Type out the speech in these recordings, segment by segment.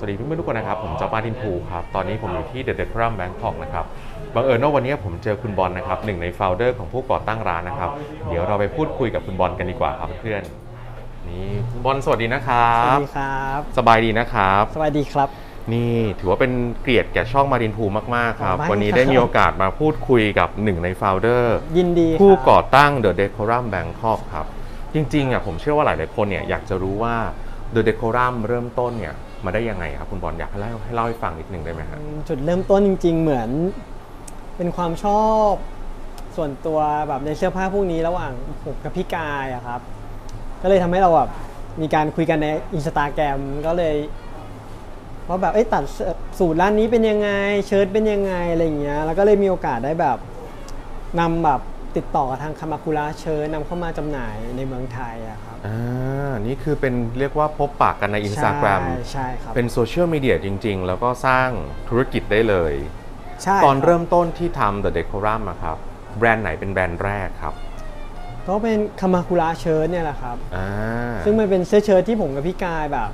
สวัสดีเพื่อนๆทุกคนนะครับ ผมจอมาร์ตินภูครับ ตอนนี้ผมอยู่ที่ The Decorum Bangkok นะครับ บังเอิญว่าวันนี้ผมเจอคุณบอลนะครับหนึ่งใน founder ของผู้ก่อตั้งร้านนะครับ เดี๋ยวเราไปพูดคุยกับคุณบอลกันดีกว่าครับเพื่อนๆนี่คุณบอลสวัสดีนะครับ สวัสดีครับ สบายดีนะครับสวัสดีครับ นี่ถือว่าเป็นเกียรติแก่ช่องมาร์ตินภูมากๆครับอ๋อไม่วันนี้ครับได้มีโอกาสมาพูดคุยกับหนึ่งใน founder ยินดีครับ ผู้ก่อตั้ง The Decorum Bangkok ครับ จริงๆอะผมเชื่อว่าหลายๆคนเนี่ยอยากจะรู้ว่า The Decorum เริ่มต้นเนี่ย มาได้ยังไงครับคุณบอลอยากให้เล่าให้เล่าให้ฟังนิดนึงได้ไหมครับจุดเริ่มต้นจริง ๆ เหมือน เป็นความชอบส่วนตัวแบบในเสื้อผ้าพวกนี้ระหว่างผมกับพี่กายอะครับ ก็เลยทำให้เราแบบมีการคุยกันในอินสตาแกรมก็เลยว่าแบบเอ้ยตัดสูตรร้านนี้เป็นยังไง เชิ้ตเป็นยังไงอะไรอย่างเงี้ยแล้วก็เลยมีโอกาสได้แบบนำแบบติดต่อกับทางคามาคุระเชิ้ตนำเข้ามาจำหน่ายในเมืองไทยอะครับ อ่านี่คือเป็นเรียกว่าพบปากกันใน Instagram ใช่ใช่ครับ เป็นโซเชียลมีเดียจริง ๆ แล้วก็สร้างธุรกิจได้เลย ใช่ตอนคบเริ่มต้นที่ทำ The Decorum อะครับ แบรนด์ไหนเป็นแบรนด์แรกครับ ก็เป็นคามาคุระเชิ้ตเนี่ยแหละครับ อ่า ซึ่งมันเป็นเสื้อเชิ้ตที่ผมกับพี่กายแบบ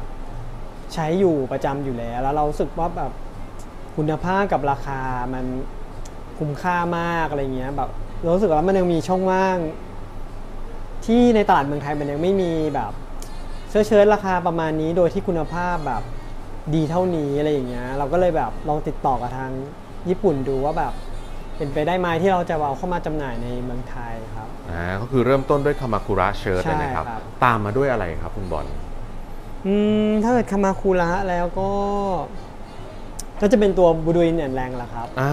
ใช้อยู่ประจำอยู่แล้ว แล้วเรารู้สึกว่าแบบคุณภาพกับราคามันคุ้มค่ามากอะไรเงี้ยแบบเรารู้สึกว่ามันยังมีช่องว่าง ที่ในตลาดเมืองไทยมันยังไม่มีแบบเสื้อเชิ้ตราคาประมาณนี้โดยที่คุณภาพแบบดีเท่านี้อะไรอย่างเงี้ยเราก็เลยแบบลองติดต่อกับทางญี่ปุ่นดูว่าแบบเป็นไปได้ไหมที่เราจะเอาเข้ามาจำหน่ายในเมืองไทยครับอ่าก็คือเริ่มต้นด้วยคามาคุระเชิร์ตใช่นะครับครับ ตามมาด้วยอะไรครับคุณบอลอืมถ้าเกิดคามาคุระแล้วก็ ก็จะเป็นตัวบูดูอินแอนแรงละครับอ่า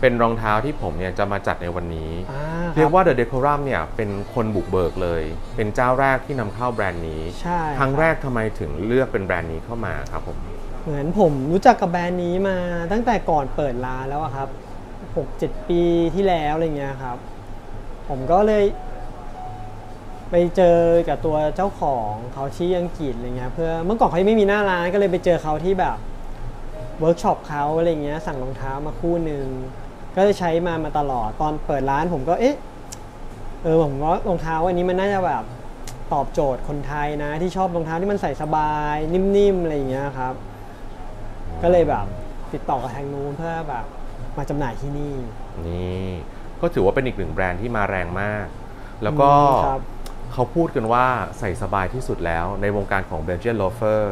เป็นรองเท้าที่ผมเนี่ยจะมาจัดในวันนี้อ่าเรียกคบว่า The Decorum เนี่ยเป็นคนบุกเบิกเลย เป็นเจ้าแรกที่นำเข้าแบรนด์นี้ ใช่ ครั้งบแรกทำไมถึงเลือกเป็นแบรนด์นี้เข้ามาครับผม เหมือนผมรู้จักกับแบรนด์นี้มาตั้งแต่ก่อนเปิดร้านแล้วอะครับหกเจ็ดปีที่แล้วอะไรเงี้ยครับ ผมก็เลย ไปเจอกับตัวเจ้าของเขาที่อังกฤษอะไรเงี้ยเพื่อเมื่อก่อนเขายังไม่มีหน้าร้านก็เลยไปเจอเขาที่แบบเวิร์กช็อปเขาอะไรเงี้ยสั่งรองเท้ามาคู่หนึ่ง ก็จะใช้มามาตลอดตอนเปิดร้านผมก็เอ๊ะเออผมว่ารองเท้าอันนี้มันน่าจะแบบตอบโจทย์คนไทยนะ ที่ชอบรองเท้าที่มันใส่สบายนิ่มๆอะไรอย่างเงี้ยครับ ก็เลยแบบติดต่อกับทางนู้นเพื่อแบบมาจำหน่ายที่นี่ นี่ก็ถือว่าเป็นอีกหนึ่งแบรนด์ที่มาแรงมาก แล้วก็อืมครับ เขาพูดกันว่าใส่สบายที่สุดแล้วในวงการของ b e l g i a n Loafer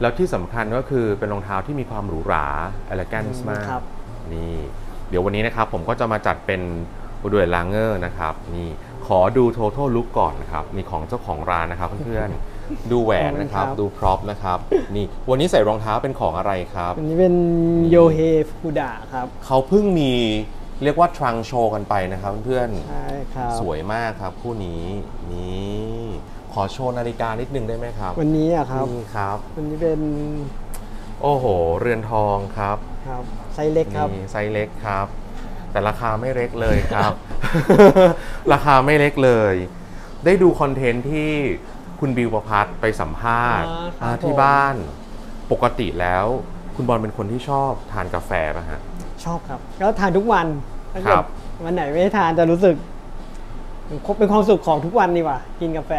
แล้วที่สำคัญก็คือเป็นรองเท้าที่มีความหรูหรา elegance มาก ครับ นี่ เดี๋ยววันนี้นะครับผมก็จะมาจัดเป็น Baudoin & Lange นะครับนี่ขอดู total look ก่อนนะครับนี่ของเจ้าของร้านนะครับเพื่อนๆดูแหวนนะครับ ดู prop นะครับ นี่วันนี้ใส่รองเท้าเป็นของอะไรครับอันนี้เป็น Yohei Fukuda ครับ เขาเพิ่งมีเรียกว่า trunk show กันไปนะครับเพื่อนใช่ครับ สวยมากครับคู่นี้นี่ขอโชว์นาฬิกานิดนึงได้ไหมครับ วันนี้อะครับนี่ครับ วันนี้เป็น โอ้โห เรือนทองครับ ครับไซส์เล็กครับนี่ไซส์เล็กครับ แต่ราคาไม่เล็กเลยครับ ราคาไม่เล็กเลย ได้ดู content ที่คุณบิวประพัฒน์ไปสัมภาษณ์อ่าครับอ่าที่ผม บ้านปกติแล้ว คุณบอลเป็นคนที่ชอบทานกาแฟป่ะฮะ ชอบครับก็ทานทุกวันครับถ้าเกิรัดวันไหนไม่ได้ทานจะรู้สึกเป็นความสุขของทุกวันนี่ว่ะกินกาแฟ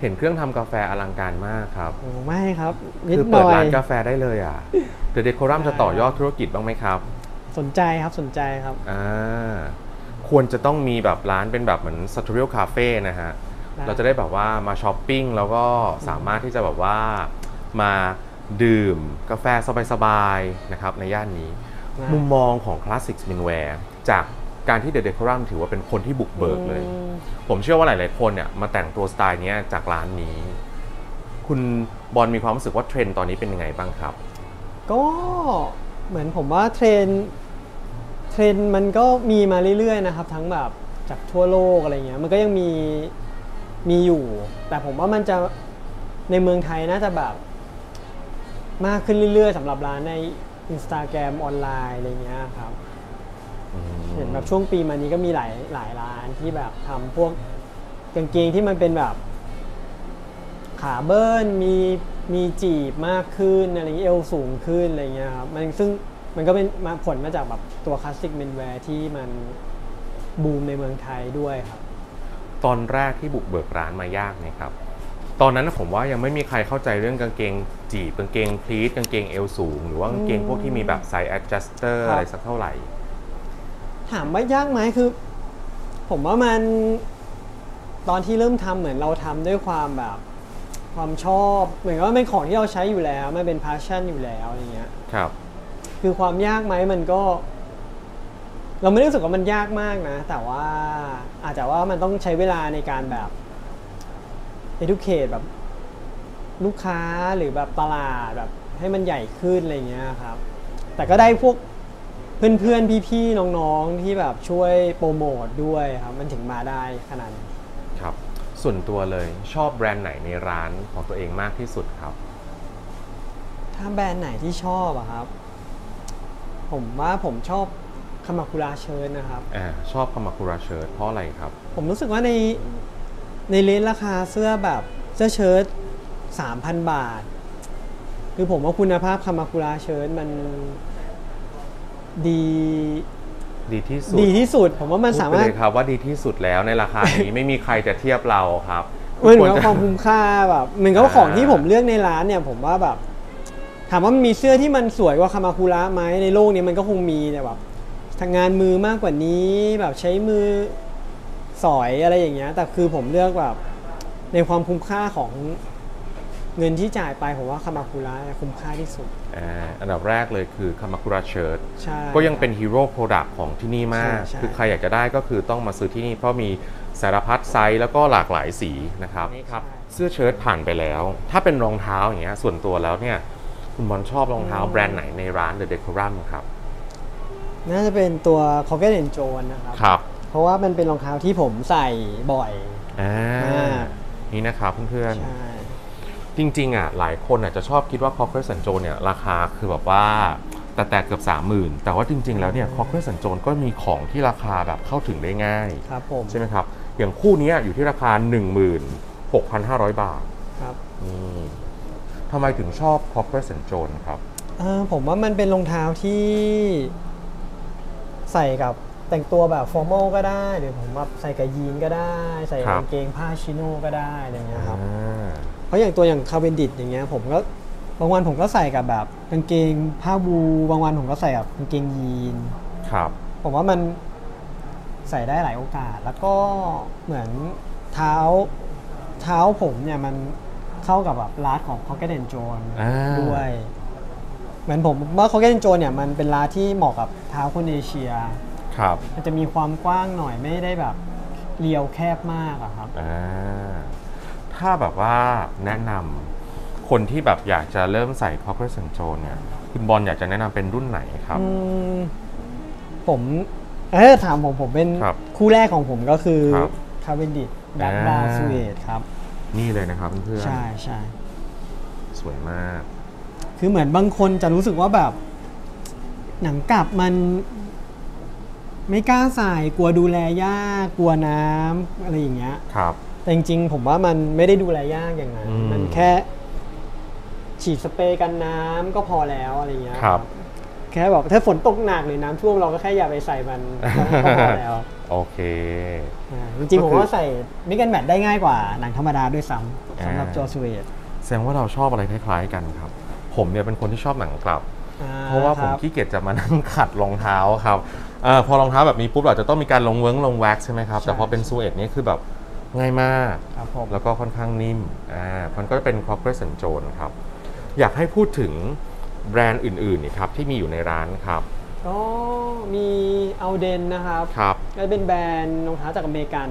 เห็นเครื่องทำกาแฟอลังการมากครับ โอ้ไม่ครับนิดคือเปิดร้านกาแฟได้เลยอะ The Decorum จะต่อยอดธุรกิจบ้างไหมครับ สนใจครับสนใจครับอ่าควรจะต้องมีแบบร้านเป็นแบบเหมือนสตูดิโอคาเฟ่นะฮะได้เราจะได้แบบว่ามาช้อปปิ้งแล้วก็สามารถที่จะแบบว่ามาดื่มกาแฟสบายๆนะครับในย่านนี้ได้มุมมองของ classic menswear จากการที่ The Decorum ถือว่าเป็นคนที่บุกเบิกเลยอืมผมเชื่อว่าหลายๆคนเนี่ยมาแต่งตัวสไตล์เนี้ยจากร้านนี้ คุณบอลมีความรู้สึกว่าเทรนด์ตอนนี้เป็นยังไงบ้างครับ ก็เหมือนผมว่าเทรนด์เทรนด์มันก็มีมาเรื่อยๆนะครับ ทั้งแบบจากทั่วโลกอะไรเงี้ยมันก็ยังมีมีอยู่ แต่ผมว่ามันจะในเมืองไทยน่าจะแบบ มากขึ้นเรื่อยๆสำหรับร้านใน Instagram ออนไลน์อะไรเงี้ยครับเห็นแบบช่วงปีมานี้ก็มีหลายหลายร้านที่แบบทำพวกกางเกงที่มันเป็นแบบขาเบิ้ลมี มีจีบมากขึ้นอะไรเงี้ยเอวสูงขึ้นอะไรเงี้ยครับมันซึ่งมันก็เป็นมาผลมาจากแบบตัว classic menswear ที่มันบูมในเมืองไทยด้วยครับ ตอนแรกที่บุกเบิกร้านมายากไหมครับ ตอนนั้นนะผมว่ายังไม่มีใครเข้าใจเรื่องกางเกงจีบกางเกงพลีทกางเกงเอวสูง หรือว่ากางเกงพวกที่มีแบบไซส์ adjuster ครับอะไรสักเท่าไหร่ ถามว่ายากไหมคือ ผมว่ามันตอนที่เริ่มทำเหมือนเราทำด้วยความแบบ ความชอบ เหมือนกับว่าเป็นของที่เราใช้อยู่แล้ว มันเป็น passion อยู่แล้วอย่างเงี้ย ครับ คือความยากไหมมันก็ เราไม่ได้รู้สึกว่ามันยากมากนะ แต่ว่าอาจจะว่ามันต้องใช้เวลาในการแบบ educate แบบ ลูกค้าหรือแบบตลาดแบบ ให้มันใหญ่ขึ้นอะไรเงี้ยครับ แต่ก็ได้พวกเพื่อนๆ พี่ๆ น้องๆ ที่แบบช่วยโปรโมทด้วยครับ มันถึงมาได้ขนาดนี้ครับ ส่วนตัวเลยชอบแบรนด์ไหนในร้านของตัวเองมากที่สุดครับ ถ้าแบรนด์ไหนที่ชอบอะครับ ผมว่าผมชอบคามาคุระเชิญนะครับอ่าชอบคามาคุระเชิร์ตเพราะอะไรครับ ผมรู้สึกว่าในในเลนส์ราคาเสื้อแบบเสื้อเชิ้ต3,000 บาท คือผมว่าคุณภาพคามาคุระเชิ้ตมันดี ดีที่สุดดีที่สุด ผมว่ามันพูดสาไปมารถเลยครับว่าดีที่สุดแล้วในราคานี้ไม่มีใครจะเทียบเราครับมันเหมือนทุกับความคุ้มค่าแบบเหมือนกับว่าของที่อ่าผมเลือกในร้านเนี่ย ผมว่าแบบถามว่ามันมีเสื้อที่มันสวยกว่า Kamakura ไหมในโลกนี้มันก็คงมีแต่แบบทางงานมือมากกว่านี้แบบใช้มือสอยอะไรอย่างเงี้ย แต่คือผมเลือกแบบในความคุ้มค่าของเงินที่จ่ายไปผมว่า Kamakura คุ้มค่าที่สุด อ่าอันดับแรกเลยคือ Kamakura Shirt ใช่ก็ยังเป็น hero product ของที่นี่มากใช่ใช่คือใครอยากจะได้ก็คือต้องมาซื้อที่นี่ เพราะมีสารพัดไซส์แล้วก็หลากหลายสีนะครับนี่ครับเสื้อเชิ้ตผ่านไปแล้ว ถ้าเป็นรองเท้าอย่างเงี้ยส่วนตัวแล้วเนี่ยคุณบอลชอบรองเท้าแบรนด์ไหนในร้าน The Decorum ครับ น่าจะเป็นตัว c o c k e t and j o n นะครับครับ เพราะว่ามันเป็นรองเท้าที่ผมใส่บ่อยอ่ามากนี่นะครับเพื่อนใช่ๆ จริงๆอะหลายคนอะจะชอบคิดว่า Cocker and Jones เนี่ยราคาคือแบบว่าแต่แต่เกือบ 30,000 แต่ว่าจริง ๆ แล้วเนี่ย Cocker and Jones ก็มีของที่ราคาแบบเข้าถึงได้ง่าย ครับผม ใช่ไหมครับ อย่างคู่เนี้ยอยู่ที่ราคา 16,500 บาท ครับนี่ทำไมถึงชอบ Cocker and Jones ครับเออผมว่ามันเป็นรองเท้าที่ใส่กับแต่งตัวแบบ formal ก็ได้ หรือผมแบบใส่กับยีนส์ก็ได้ ใส่ครับกางเกงผ้า chino ก็ได้อะไรอย่างเงี้ยครับอ่าเพ ราะอย่างตัวอย่าง Cavendish อย่างเงี้ยผมก็บางวันผมก็ใส่กับแบบกางเกงผ้าบูบางวันผมก็ใส่กับกางเกงยีนส์ครับ ผมว่ามันใส่ได้หลายโอกาส แล้วก็เหมือนเท้าเท้าผมเนี่ยมันเข้ากับแบบร้านของ c o c k e t and j o n อ่าด้วย เหมือนผมว่า c o c k e t and j o n เนี่ยมันเป็นร้านที่เหมาะกับเท้าคนเอเชีย ครับ มันจะมีความกว้างหน่อยไม่ได้แบบเรียวแคบมากอะครับอ่า ถ้าแบบว่าแนะนำคนที่แบบอยากจะเริ่มใส่ Cocker and Jones เนี่ย คุณบอลอยากจะแนะนำเป็นรุ่นไหนครับ อืมผมเออถามผมผมเป็นครับคู่แรกของผมก็คือครับคาเวนดิตดักอ่าดาวสเวดครับ นี่เลยนะครับเพื่อนใช่ใช่ๆสวยมาก คือเหมือนบางคนจะรู้สึกว่าแบบ หนังกลับมันไม่กล้าใส่กลัวดูแลยากกลัวน้ำอะไรอย่างเงี้ย ครับ แต่จริงๆ ผมว่ามันไม่ได้ดูแลยากอย่างนั้น อืม มันแค่ ฉีดสเปรย์กันน้ำก็พอแล้วอะไรเงี้ยครับ แค่บอกถ้าฝนตกหนักหรือน้ำท่วมเราก็แค่อย่าไปใส่มันก็พอแล้วโอเค อ่าจริงๆก็ผมคือว่าใส่ mix and match ได้ง่ายกว่าหนังธรรมดาด้วยซ้ำอ่าสำหรับตัว suedeแสดงว่าเราชอบอะไรคล้ายๆกันครับ ผมเนี่ยเป็นคนที่ชอบหนังกลับ เพราะว่าผมขี้เกียจจะมานั่งขัดรองเท้าครับเออพอรองเท้าแบบนี้ปุ๊บเราจะต้องมีการลงเวิ้งลงแว็กซ์ใช่ไหมครับ แต่พอเป็น suede นี่คือแบบ ง่ายมาก ครับผม แล้วก็ค่อนข้างนิ่มอ่ามันก็เป็น Cocker and Jones ครับ อยากให้พูดถึงแบรนด์อื่นๆนี่ครับที่มีอยู่ในร้านครับก็มี Alden นะครับครับก็เป็นแบรนด์รองเท้าจากอเมริกัน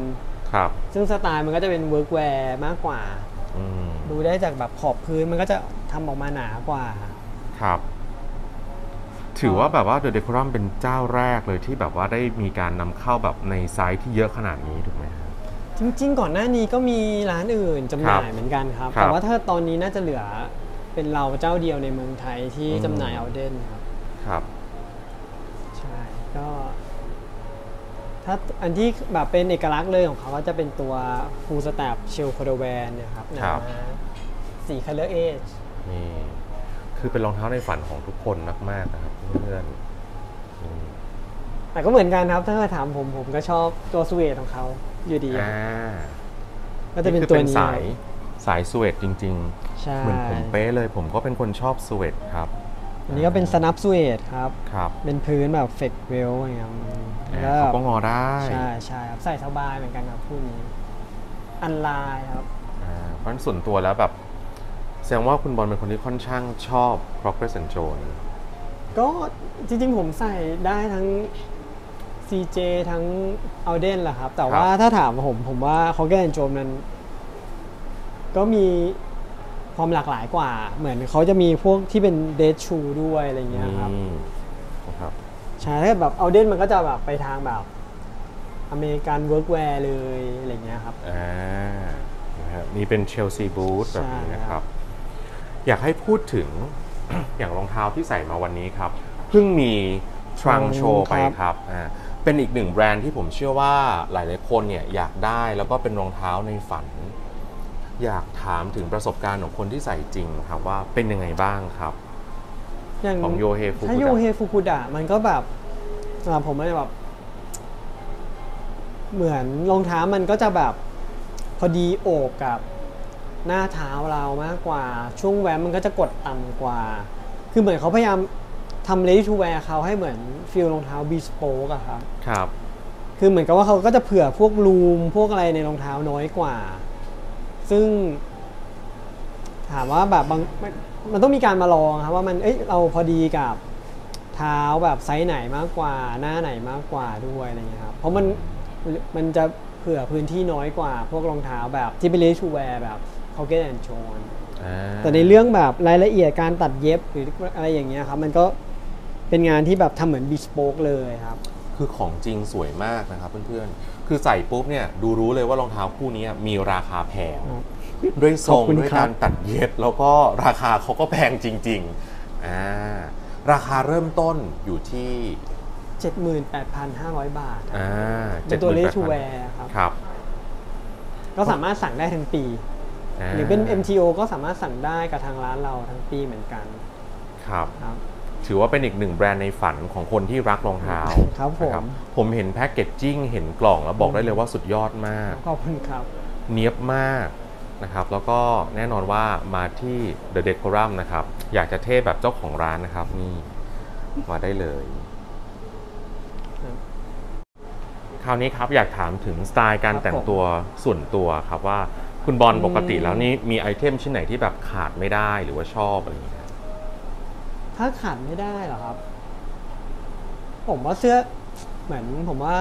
ครับซึ่งสไตล์มันก็จะเป็น workwear มากกว่า อืมดูได้จากแบบขอบพื้นมันก็จะทำออกมาหนากว่า ครับ ถือว่าแบบว่า The Decorum เป็นเจ้าแรกเลยที่แบบว่าได้มีการนำเข้าแบบในไซส์ที่เยอะขนาดนี้ถูกไหมครับ จริง ๆ ก่อนหน้านี้ก็มีร้านอื่นจำหน่ายเหมือนกันครับ ครับแต่ว่าถ้าตอนนี้น่าจะเหลือเป็นเราเจ้าเดียวในเมืองไทยที่อืม จำหน่าย Alden ครับ ครับ ใช่ก็ถ้าอันที่แบบเป็นเอกลักษณ์เลยของเขาก็จะเป็นตัว full strap shell cordovan เนี่ยครับครับนะสี color eightนี่คือเป็นรองเท้าในฝันของทุกคนมากๆนะครับเพื่อนๆอืมแต่ก็เหมือนกันครับ ถ้าถามผมผมก็ชอบตัวสเวทของเขา อยู่ดีอ่าก็จะเป็นคือตัวเป็นนี้ สายสายสเวตจริงใช่ๆ เหมือนผมเป๊ะเลย ผมก็เป็นคนชอบสเวตครับอันนี้ก็เป็นสนับสเวตครับ ครับเป็นพื้นแบบเฟกเวลอย่างเงี้ยอ่าแล้วเขาก็งอได้ใช่ใช่ครับใส่สบายเหมือนกันครับคู่นี้อันลายครับ อ่าเพราะฉะนั้นส่วนตัวแล้วแบบ แสดงว่าคุณบอลเป็นคนที่ค่อนข้างชอบ Progress and Jones ก็จริงๆผมใส่ได้ทั้ง CJ ทั้ง Alden แหละครับ แต่ว่าถ้าถามผม ผมว่า c o g g e n โจมนั้น ก็มีความหลากหลายกว่า เหมือนเขาจะมีพวกที่เป็นเด d ชูด้วยอะไรเงี้ยครับนี่นะครับใช่ถ้าเกิดแบบ Alden มันก็จะแบบไปทางแบบ อเมริกันเวิร์กแวร์เลยอะไรเงี้ยครับอ่านะครับนี่เป็นเชลซีบูทแบบนี้ใช่นะคครัรับบอยากให้พูดถึงอย่างรองเท้าที่ใส่มาวันนี้ครับ เพิ่งมีทรังโชว์ไปครับอ่า เป็นอีกหนึ่งแบรนด์ที่ผมเชื่อว่าหลาย ๆ คนเนี่ยอยากได้แล้วก็เป็นรองเท้าในฝัน อยากถามถึงประสบการณ์ของคนที่ใส่จริงครับว่าเป็นยังไงบ้างครับ อย่างของโยเฮฟุกุดะถ้าโยเฮฟุกุดะมันก็แบบสำหรับผมมันจะแบบ เหมือนรองเท้ามันก็จะแบบพอดีโอบกับหน้าเท้าเรามากกว่า ช่วงแว้มมันก็จะกดต่ำกว่า คือเหมือนเขาพยายาม ทำ ready to wear เขาให้เหมือนฟิลรองเท้า bespoke อะครับ ครับ คือเหมือนกับว่าเขาก็จะเผื่อพวกรูมพวกอะไรในรองเท้าน้อยกว่า ซึ่ง ถามว่าแบบบางมันมันต้องมีการมาลองครับว่ามัน เอ้ย เราพอดีกับเท้าแบบไซส์ไหนมากกว่า หน้าไหนมากกว่าด้วยอะไรเงี้ยครับ เพราะมัน มันจะเผื่อพื้นที่น้อยกว่า พวกรองเท้าแบบที่เป็น ready-to-wear แบบ Crockett and Jones อ่าแต่ในเรื่องแบบรายละเอียดการตัดเย็บหรืออะไรอย่างเงี้ยครับ มันก็ เป็นงานที่แบบทำเหมือน bespoke เลยครับ คือของจริงสวยมากนะครับเพื่อนๆ คือใส่ปุ๊บเนี่ยดูรู้เลยว่ารองเท้าคู่นี้มีราคาแพงครับด้วยทรงของคุณด้วยครับ การตัดเย็บแล้วก็ราคาเขาก็แพงจริงๆอ่าราคาเริ่มต้นอยู่ที่78,500 บาทครับอ่าเป็นตัว78,000เลชูแวร์ครับ ครับก็สามารถสั่งได้ทั้งปีาหรือเป็น MTO ก็สามารถสั่งได้กับทางร้านเราทั้งปีเหมือนกันครับ ครับ ถือว่าเป็นอีกหนึ่งแบรนด์ในฝันของคนที่รักรองเท้าครับผมนะผมเห็นแพ็กเกจจิ้งเห็นกล่องแล้วบอกได้เลยว่าสุดยอดมาก ขอบคุณครับ เนียบมากนะครับ แล้วก็แน่นอนว่ามาที่ The Decorum นะครับ อยากจะเท่แบบเจ้าของร้านนะครับนี่มาได้เลย ครับคราวนี้ครับอยากถามถึงสไตล์การครับแต่งผมตัวส่วนตัวครับว่าคุณบอลอืมปกติแล้วนี่มีไอเทมชิ้นไหนที่แบบขาดไม่ได้หรือว่าชอบอะไรอย่างเงี้ย ถ้าขาดไม่ได้เหรอครับ ผมว่าเสื้อเหมือนผมว่า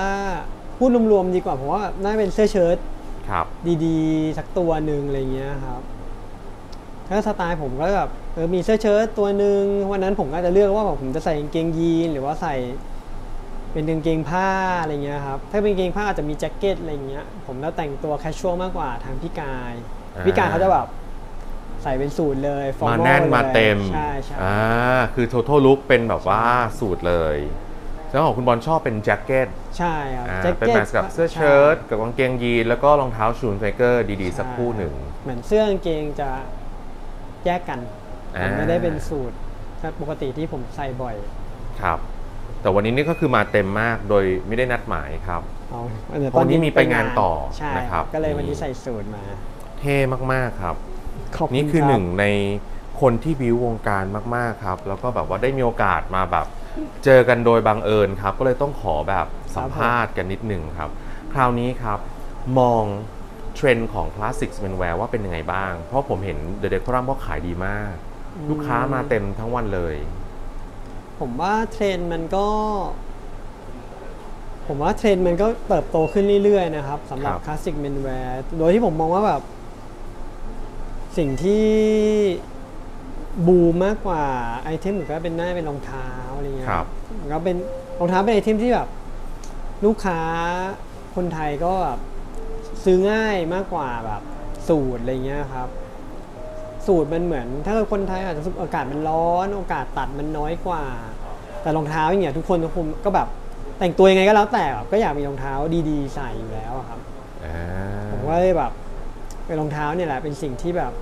พูดรวมๆดีกว่า ผมว่าน่าจะเป็นเสื้อเชิ้ตครับ ดีๆ สักตัวหนึ่งอะไรเงี้ยครับถ้าสไตล์ผมก็แบบเออมีเสื้อเชิ้ตตัวหนึ่งวันนั้นผมก็จะเลือกว่าแบบผมจะใส่กางเกงยีนหรือว่าใส่ เป็นกางเกงผ้าอะไรเงี้ยครับถ้าเป็นกางเกงผ้าอาจจะมีแจ็คเก็ตอะไรเงี้ย ผมจะแต่งตัวแคชชวลมากกว่าทางพี่กายอ่าพี่กายเขาจะแบบ ใส่เป็นสูทเลยมา formal แน่นมาเต็มใช่ใช่อ่าคือ total look เป็นแบบว่าสูตรเลยแล้วของคุณบอลชอบเป็นแจ็คเก็ตใช่ครับอ่าแจ็คเป็นเก็ตแมทกับเสื้อเชิ้ตกับกางเกงยีนแล้วก็รองเท้าชูนไฟเกอร์ดีๆ สักคู่หนึ่ง เหมือนเสื้อกางเกงจะแยกกันอ่ามัมันไม่ได้เป็นสูตรปกติที่ผมใส่บ่อยครับ แต่วันนี้นี่ก็คือมาเต็มมากโดยไม่ได้นัดหมายครับเอาเดี๋ยวเพราะวันนี้มีไปงานต่อใช่นะครับ ก็เลยวันนี่นี้ใส่สูตรมา เท่มากๆครับ คุณบอลนี่คือครับหนึ่งในคนที่บิววงการมาก ๆ ครับ แล้วก็แบบว่าได้มีโอกาสมาแบบ เจอกันโดยบังเอิญครับ ก็เลยต้องขอแบบสัมภาษณ์กันนิดหนึ่งครับ คราวนี้ครับ มองเทรนด์ของ Classic Menswear ว่าเป็นยังไงบ้าง เพราะผมเห็น The Decorum ก็ขายดีมาก ลูกค้ามาเต็มทั้งวันเลย ผมว่าเทรนด์มันก็ ผมว่าเทรนด์มันก็เติบโตขึ้นเรื่อย ๆ นะครับสำหรับครับ classic menswear โดยที่ผมมองว่าแบบ สิ่งที่บูมมากกว่าไอเทมก็เป็นน่าจะเป็นรองเท้าอะไรเงี้ยครับก็เป็นรองเท้าเป็นไอเทมที่แบบ ลูกค้าคนไทยก็แบบซื้อง่ายมากกว่าแบบ สูตรอะไรเงี้ยครับ สูตรมันเหมือน ถ้าเกิดคนไทยอาจจะรู้สึกอากาศมันร้อน โอกาสตัดมันน้อยกว่า แต่รองเท้าอย่างเงี้ยทุกคนทุกคนก็แบบแต่งตัวยังไงก็แล้วแต่แบบก็อยากมีรองเท้าดีๆ ใส่อยู่แล้วอะครับอ่าผมว่าเลยแบบ เป็นรองเท้าเนี่ยแหละเป็นสิ่งที่แบบ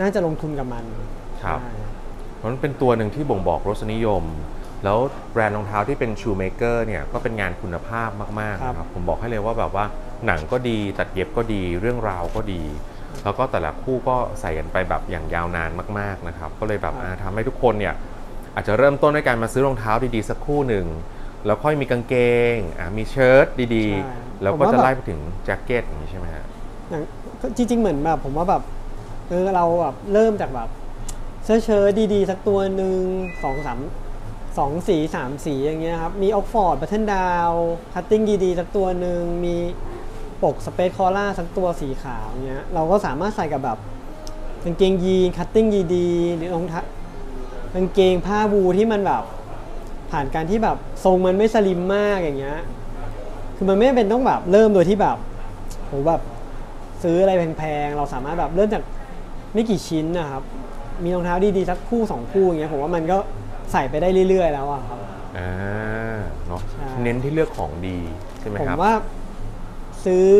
น่าจะลงทุนกับมันครับใช่เพราะมันเป็นตัวหนึ่งที่บ่งบอกรสนิยม แล้วแบรนด์รองเท้าที่เป็นชูเมเกอร์เนี่ยก็เป็นงานคุณภาพมากๆนะครับผมบอกให้เลยว่าแบบว่าหนังก็ดีตัดเย็บก็ดี เรื่องราวก็ดี แล้วก็แต่ละคู่ก็ใส่กันไปแบบอย่างยาวนานมาก ๆนะครับ ก็เลยแบบอ่าทำให้ทุกคนเนี่ยอาจจะเริ่มต้นด้วยการมาซื้อรองเท้าดีๆสักคู่หนึ่ง แล้วค่อยมีกางเกงอะมีเชิ้ตดีใช่ๆ แล้วก็ผมว่าจะแบบ ไล่ไปถึงแจ็คเก็ตอย่างนี้ใช่ไหมฮะ อย่างจริง ๆ เหมือนแบบผมว่าแบบเออเราแบบเริ่มจากแบบเสื้อเชิ้ตดีๆ สักตัวหนึ่งสองสามสองสีสามสีอย่างเงี้ยครับ มี Oxford button-down cutting ดีๆ สักตัวหนึ่งมีปก spread collar สักตัวสีขาวเงี้ยเราก็สามารถใส่กับแบบกางเกงยีน cutting ดีๆ หรือรองเท้ากางเกงผ้าบูที่มันแบบ ผ่านการที่แบบทรงมันไม่สลิมมากอย่างเงี้ย คือมันไม่จำเป็นต้องแบบเริ่มโดยที่แบบโหแบบซื้ออะไรแพงๆ เราสามารถแบบเริ่มจากไม่กี่ชิ้นนะครับ มีรองเท้าดีๆสักคู่สองคู่อย่างเงี้ยผมว่ามันก็ใส่ไปได้เรื่อยๆ แล้วอะครับ อ่าเนาะใช่เน้นที่เลือกของดีใช่ไหมผมครับว่าซื้อ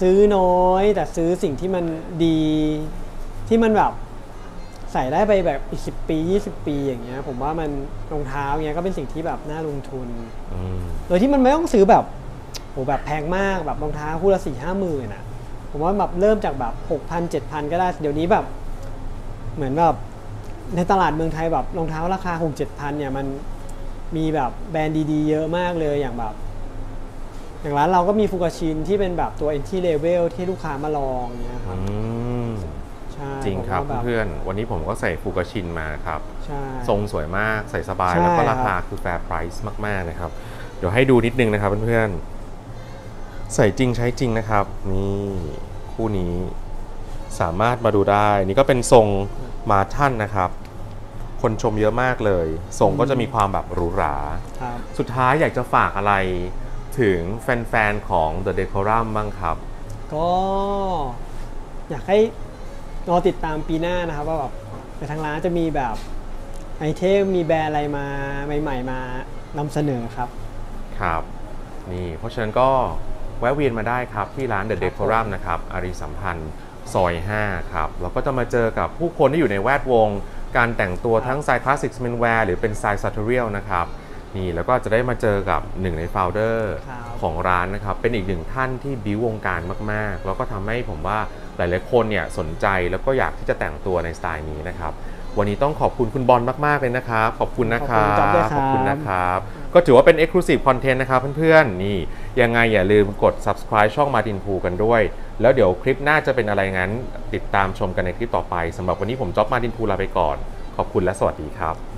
ซื้อน้อยแต่ซื้อสิ่งที่มันดีที่มันแบบ ใส่ได้ไปแบบอีกสิปี 20 ปีอย่างเงี้ย ผมว่ามันรองเท้าเงี้ยก็เป็นสิ่งที่แบบน่าลงทุนอืมโดยที่มันไม่ต้องซื้อแบบโหแบบแพงมากแบบรองเท้าคู่ละสี่ห้าหมื่นอะ ผมว่าแบบเริ่มจากแบบหกพันเจ็ดพันก็ได้ เดี๋ยวนี้แบบ เหมือนแบบในตลาดเมืองไทยแบบรองเท้าราคาหกเจ็ดพันเนี่ยมันมีแบบแบรนด์ดีๆ เยอะมากเลยอย่างแบบ อย่างร้านเราก็มีฟูกาชินที่เป็นแบบตัว entry level ที่ลูกค้ามาลองเนี่ยครับอืมใช่ จริงครับผมว่าแบบเพื่อนๆ วันนี้ผมก็ใส่ฟูกาชินมาครับใช่ทรงสวยมากใส่สบายใช่แล้วก็ราครัคาบคือแฟร์ไพรซ์มากๆนะครับ เดี๋ยวให้ดูนิดนึงนะครับเพื่อนๆ ใส่จริงใช้จริงนะครับ นี่คู่นี้สามารถมาดูได้ นี่ก็เป็นทรงมาท่านนะครับ คนชมเยอะมากเลยทรงก็จะมีความแบบหรูหราครับสุดท้ายอยากจะฝากอะไรถึงแฟนๆของ The Decorum บ้างครับ ก็อยากให้ รอติดตามปีหน้านะครับ ว่าแบบในทางร้านจะมีแบบไอเทมมีแบรนด์อะไรมาใหม่ ๆ มานำเสนอครับ ครับ นี่เพราะฉะนั้นก็แวะเวียนมาได้ครับที่ร้าน The ครับ Decorum นะครับอารีสัมพันธ์ซอย 5 ครับแล้วก็จะมาเจอกับผู้คนที่อยู่ในแวดวง การแต่งตัวทั้งสไตล์คลาสสิก m e n w e a r หรือเป็นสไตล์ sartorial นะครับ นี่แล้วก็จะได้มาเจอกับหนึ่งในโฟลเดอร์ครับของร้านนะครับ เป็นอีกหนึ่งท่านที่บิววงการมาก ๆ แล้วก็ทำให้ผมว่าหลาย ๆ คนเนี่ยสนใจแล้วก็อยากที่จะแต่งตัวในสไตล์นี้นะครับ วันนี้ต้องขอบคุณคุณบอลมาก ๆ เลยนะครับ ขอบคุณนะครับ ขอบคุณจ๊อบด้วยครับขอบคุณนะครับ ก็ถือว่าเป็น Exclusive Content นะครับเพื่อน ๆ นี่ยังไงอย่าลืมกด subscribe ช่อง Martin Pu กันด้วย แล้วเดี๋ยวคลิปหน้าจะเป็นอะไรงั้น ติดตามชมกันในคลิปต่อไปสำหรับวันนี้ผมจ๊อบมาดินพูลาไปก่อน ขอบคุณและสวัสดีครับ